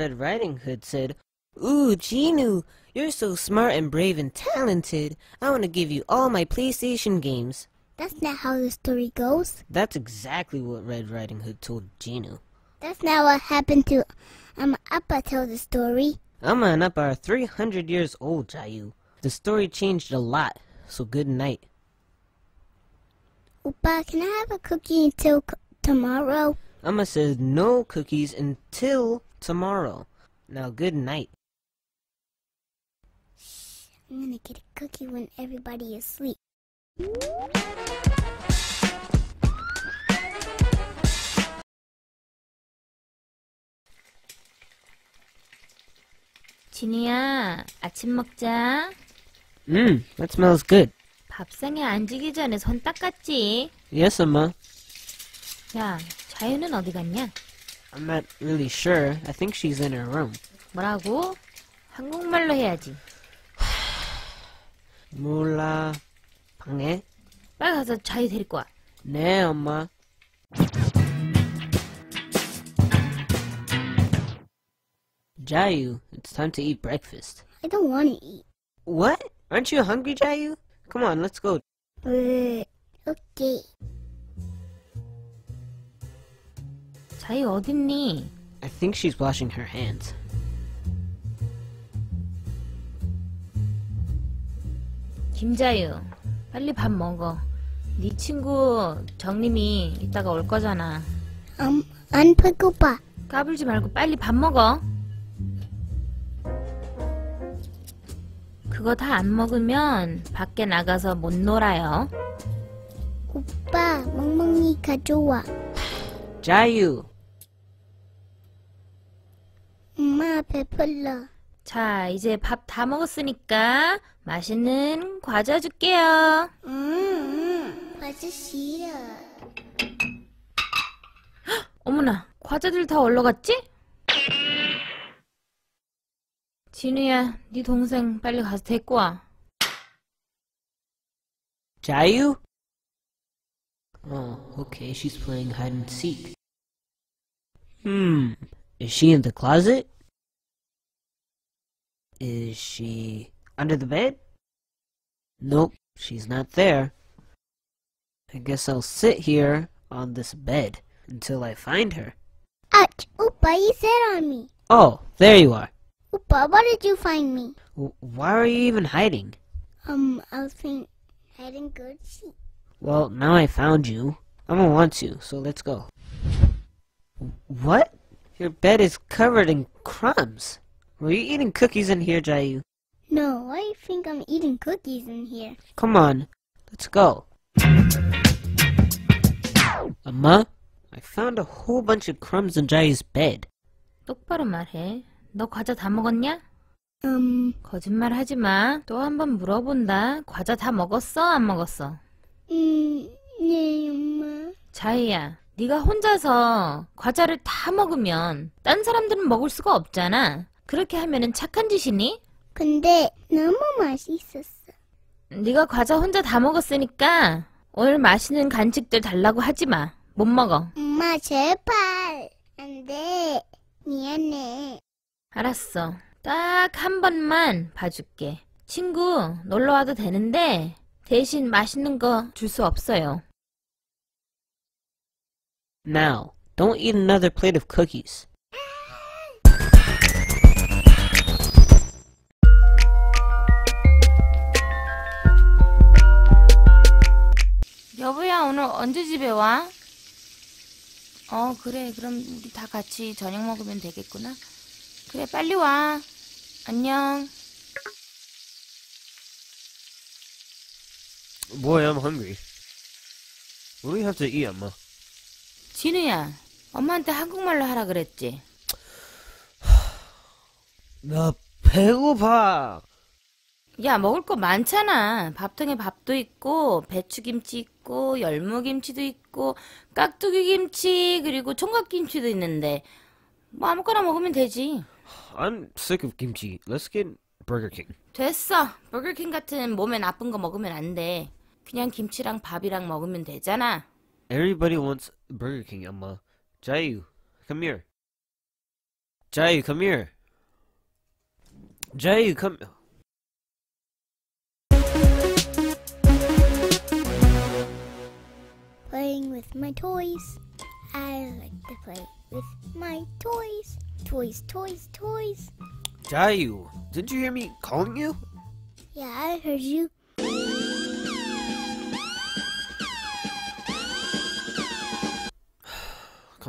Red Riding Hood said, Ooh, Genu, you're so smart and brave and talented. I want to give you all my PlayStation games. That's not how the story goes. That's exactly what Red Riding Hood told Genu. That's not what happened to um Appa tell the story. Amma and Appa are 300 years old, Jayu. The story changed a lot, so good night. Opa, can I have a cookie until tomorrow? Amma says no cookies until tomorrow. Now good night. I'm gonna get a cookie when everybody is asleep. 진우야, 아침 먹자. Mmm, that smells good. 밥상에 앉기 전에 손 닦았지? Yes, Amma. 야, 자유는 어디 갔냐? I'm not really sure. I think she's in her room. 뭐라고? 한국말로 해야지. 몰라. 방에? 빨리 가서 자유 데리고 와. 네, 엄마. Jayu, it's time to eat breakfast. I don't want to eat. What? Aren't you hungry, Jayu? Come on, let's go. Uh, okay. 자유 어딨니? I think she's washing her hands. 김자유, 빨리 밥 먹어. 네 친구 정림이 이따가 올 거잖아. Um, 안 배고파. 까불지 말고 빨리 밥 먹어. 그거 다 안 먹으면 밖에 나가서 못 놀아요. 오빠, 멍멍이가 좋아. Jayu! 엄마 배불러. 자, 이제 밥 다 먹었으니까 맛있는 과자 줄게요. 음, 음, 과자 싫어. 어머나, 과자들 다 올라갔지? 진우야, 네 동생 빨리 가서 데리고 와. Jayu? Oh, okay, she's playing hide and seek. Hmm, Is she in the closet? Is she under the bed? Nope, she's not there. I guess I'll sit here on this bed until I find her. Ouch! Opa, you sat on me. Oh, there you are. Opa, why did you find me? W why are you even hiding? Um, I was being hiding good sheep. Well, now I found you. I'm gonna want to, so let's go. What? Your bed is covered in crumbs. Were you eating cookies in here, Jayu? No, why do you think I'm eating cookies in here? Come on, let's go. Amma, I found a whole bunch of crumbs in Jayu's bed. 똑바로 말해. 너 과자 다 먹었냐? Um, 거짓말 하지 마. 또 한 번 물어본다. 과자 다 먹었어? 안 먹었어? 음, 네, 엄마. 자이야, 네가 혼자서 과자를 다 먹으면 딴 사람들은 먹을 수가 없잖아. 그렇게 하면은 착한 짓이니? 근데 너무 맛있었어. 네가 과자 혼자 다 먹었으니까 오늘 맛있는 간식들 달라고 하지 마. 못 먹어. 엄마, 제발. 안 돼. 미안해. 알았어. 딱 한 번만 봐줄게. 친구 놀러 와도 되는데 대신 맛있는 거 줄 수 없어요. Now, don't eat another plate of cookies. 여보야 오늘 언제 집에 와? 어 그래 그럼 우리 다 같이 저녁 먹으면 되겠구나. 그래 빨리 와. 안녕. Boy, I'm hungry. What do we have to eat, Emma? 진우야 엄마한테 한국말로 하라 그랬지. 나 배고파. 야 먹을 거 많잖아. 밥통에 밥도 있고 배추김치 있고 열무김치도 있고 깍두기김치 그리고 총각김치도 있는데 뭐 아무거나 먹으면 되지. I'm sick of kimchi. Let's get Burger King. 됐어. 버거킹 같은 몸에 나쁜 거 먹으면 안 돼. 그냥 김치랑 밥이랑 먹으면 되잖아. Everybody wants Burger King, Emma. Jayu, come here. Jay, come here. Jay, come. Playing with my toys. I like to play with my toys. Toys, toys, toys. Jayu, didn't you hear me calling you? Yeah, I heard you.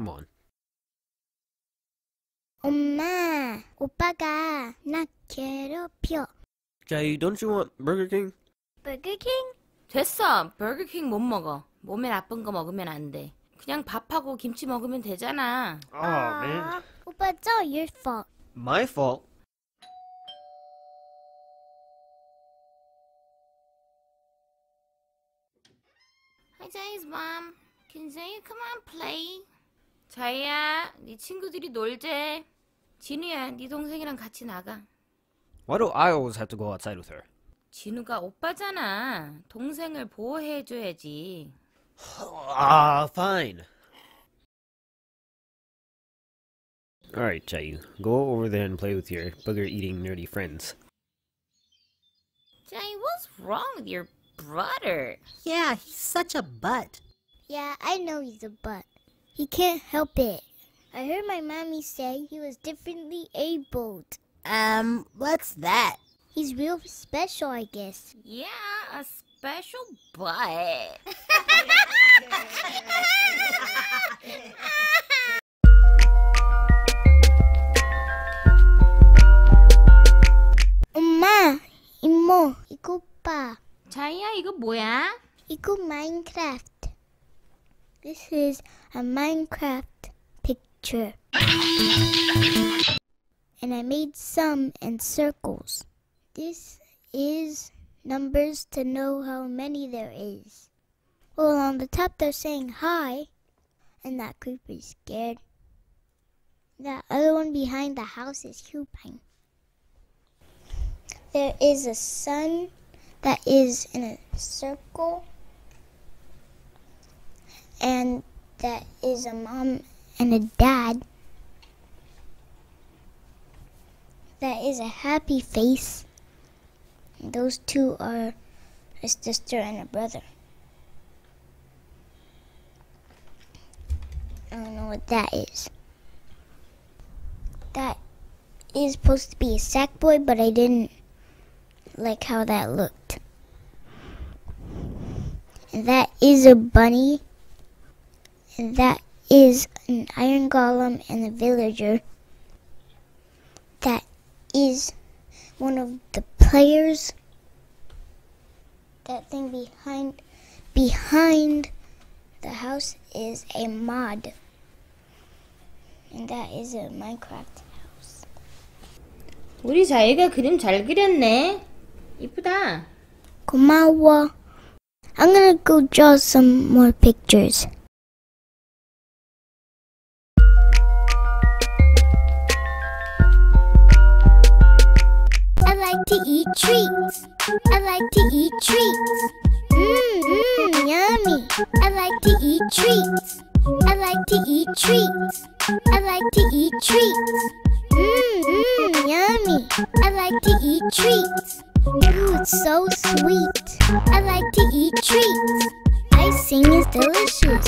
Come on. 엄마, 오빠가 나 괴롭혀. Jayu, don't you want Burger King? Burger King? 됐어. 버거킹 못 먹어. 몸에 나쁜 거 먹으면 안 돼. 그냥 밥하고 김치 먹으면 되잖아. Oh, man. 오빠, it's all your fault. My fault. Hi, Jay's mom. Can Jay come on play? 자이야, 네 친구들이 놀재. 진우야, 네 동생이랑 같이 나가. Why do I always have to go outside with her? 진우가 오빠잖아. 동생을 보호해줘야지. Ah, fine. Alright, Jayu, go over there and play with your booger eating nerdy friends. Jay, what's wrong with your brother? Yeah, he's such a butt. Yeah, I know he's a butt. He can't help it. I heard my mommy say he was differently abled. Um, what's that? He's real special, I guess. Yeah, a special butt. 엄마, 이모, 이거 봐. 자이야, 이거 뭐야? 이거 Minecraft. This is a Minecraft picture. And I made some in circles. This is numbers to know how many there is. Well, on the top they're saying hi, and that creeper's scared. That other one behind the house is Cupine. There is a sun that is in a circle, and that is a mom and a dad. That is a happy face. Those two are a sister and a brother. I don't know what that is. That is supposed to be a sack boy, but I didn't like how that looked. And that is a bunny And that is an iron golem and a villager. That is one of the players. That thing behind behind the house is a mod. And that is a Minecraft house. 우리 자이가 그림 잘 그렸네. 이쁘다. 고마워. I'm gonna go draw some more pictures. To eat treats. I like to eat treats. Mmm, mmm, yummy. I like to eat treats. I like to eat treats. I like to eat treats. Mmm, mmm, yummy. I like to eat treats. Ooh, it's so sweet. I like to eat treats. Icing is delicious.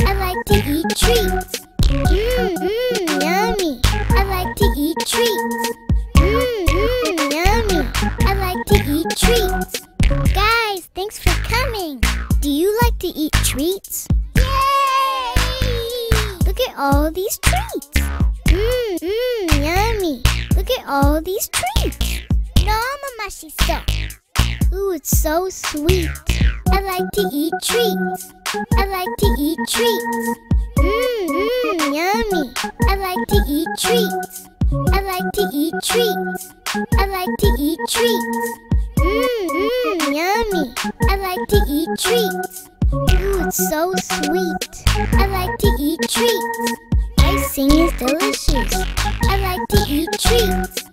I like to eat treats. Mmm, mmm, yummy. I like to eat treats. Thanks for coming. Do you like to eat treats? Yay! Look at all these treats. Mmm, mmm, yummy. Look at all these treats. Normal mushy stuff. Ooh, it's so sweet. I like to eat treats. I like to eat treats. Mmm, mmm, yummy. I like to eat treats. I like to eat treats. I like to eat treats. Mmm, yummy. I like to eat treats. Ooh, it's so sweet. I like to eat treats. Icing is delicious. I like to eat treats.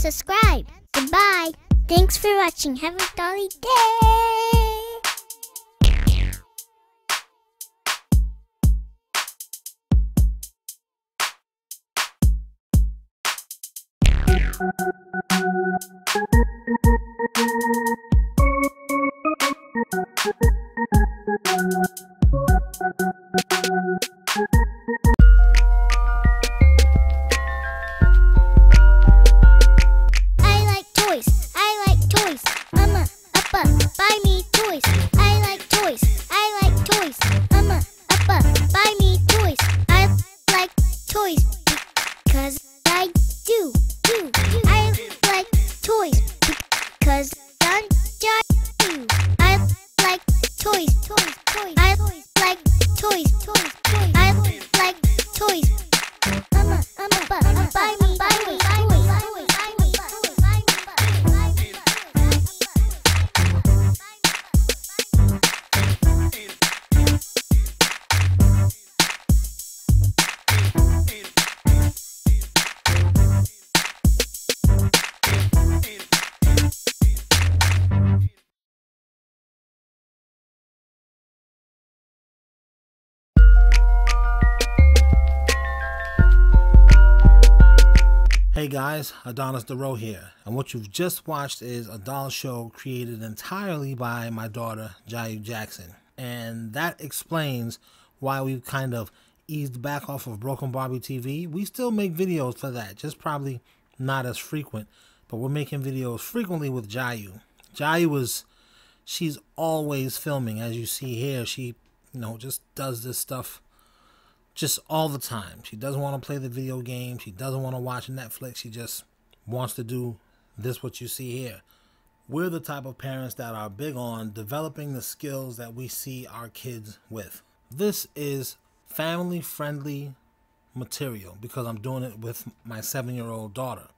Subscribe. Goodbye. Thanks for watching. Have a jolly day. I guys, Adonis DeRoe here, and what you've just watched is a doll show created entirely by my daughter, Jayu Jackson. And that explains why we've kind of eased back off of Broken Barbie TV. We still make videos for that, just probably not as frequent, but we're making videos frequently with Jayu. Jayu is, she's always filming, as you see here. She, you know, just does this stuff just all the time. She doesn't want to play the video game. She doesn't want to watch Netflix. She just wants to do this, what you see here. We're the type of parents that are big on developing the skills that we see our kids with. This is family friendly material because I'm doing it with my seven year old daughter.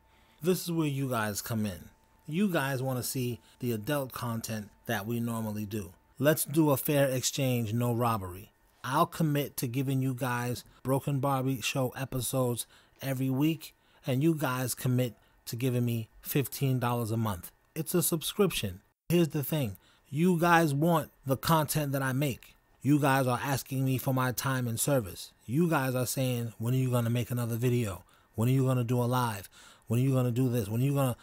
This is where you guys come in. You guys want to see the adult content that we normally do. Let's do a fair exchange, no robbery. I'll commit to giving you guys Broken Barbie show episodes every week, and you guys commit to giving me $15 a month. It's a subscription. Here's the thing you guys want the content that I make. You guys are asking me for my time and service. You guys are saying, when are you going to make another video? When are you going to do a live? When are you going to do this? When are you going to.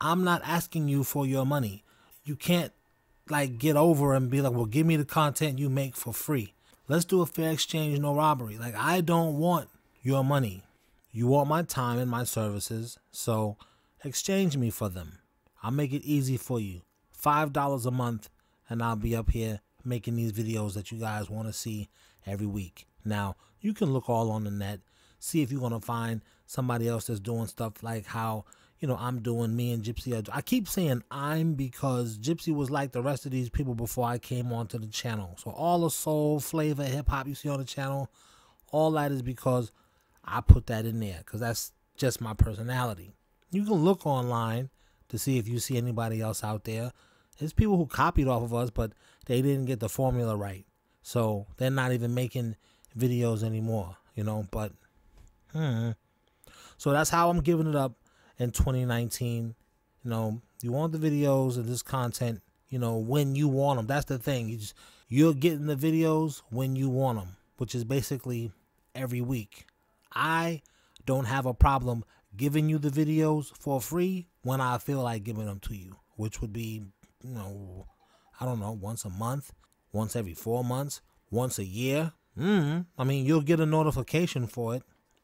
I'm not asking you for your money. You can't like get over and be like, well, give me the content you make for free. Let's do a fair exchange, no robbery. Like, I don't want your money. You want my time and my services, so exchange me for them. I'll make it easy for you. $5 a month, and I'll be up here making these videos that you guys want to see every week. Now, you can look all on the net, see if you're going to find somebody else that's doing stuff like how, you know, I'm doing, me and Gypsy. I keep saying I'm because Gypsy was like the rest of these people before I came onto the channel. So all the soul, flavor, hip hop you see on the channel, all that is because I put that in there because that's just my personality. You can look online to see if you see anybody else out there. There's people who copied off of us, but they didn't get the formula right. So they're not even making videos anymore, you know. But, hmm. So that's how I'm giving it up in 2019. You know, you want the videos and this content, you know, when you want them. That's the thing. You just, you're getting the videos when you want them, which is basically every week. I don't have a problem giving you the videos for free when I feel like giving them to you, which would be, you know, I don't know, once a month, once every four months, once a year. Mm, I mean, you'll get a notification for it,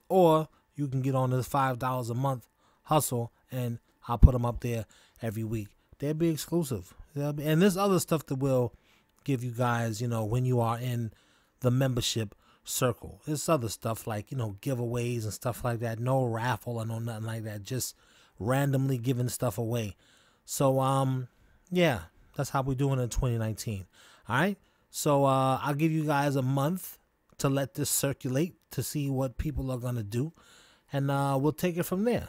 or you can get on this five dollars a month hustle, and I'll put them up there every week. They'll be exclusive, They'll be, and there's other stuff that will give you guys, you know, when you are in the membership circle. There's other stuff like, you know, giveaways and stuff like that. No raffle or no nothing like that. Just randomly giving stuff away. So um yeah, that's how we're doing in 2019. All right? So uh I'll give you guys a month to let this circulate to see what people are gonna do, and uh, we'll take it from there.